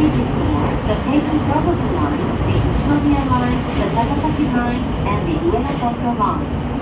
Your card the Peyton Provoca line, the Utsunomiya line, the Nagasaki line, and the Ueno Tokyo line.